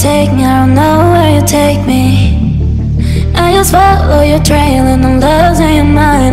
take me, I don't know where you take me. I just follow your trail and I'm losing your mind